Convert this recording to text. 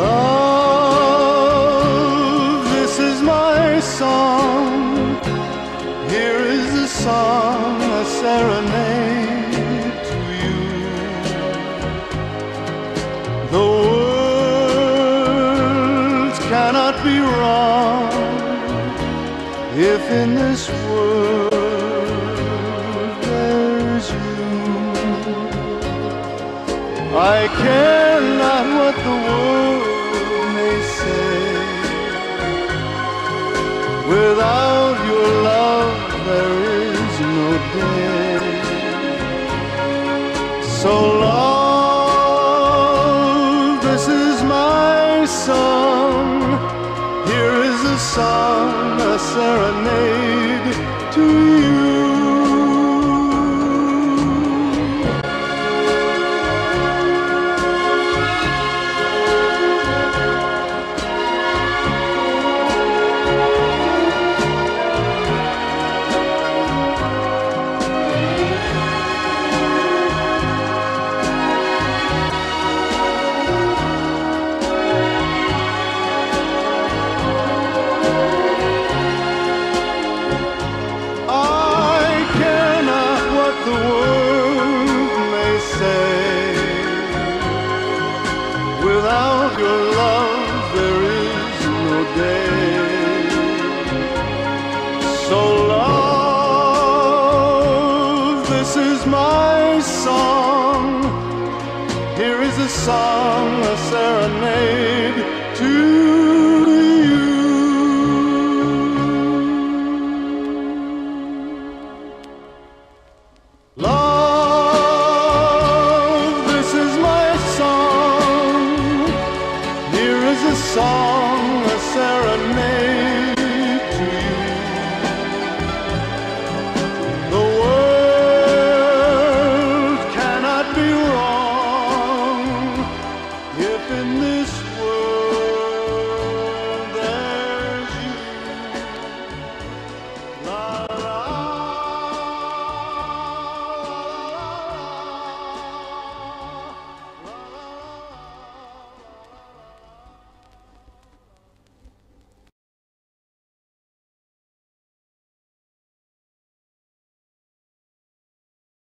Love, this is my song. Here is a song, a serenade to you. The words cannot be wrong if in this world there's you. I care not what the world Without your love, there is no day. So, love, this is my song. Here is a song, a serenade to you. The world may say. Without your love, there is no day. So, love, this is my song. Here is a song, a serenade song, a serenade.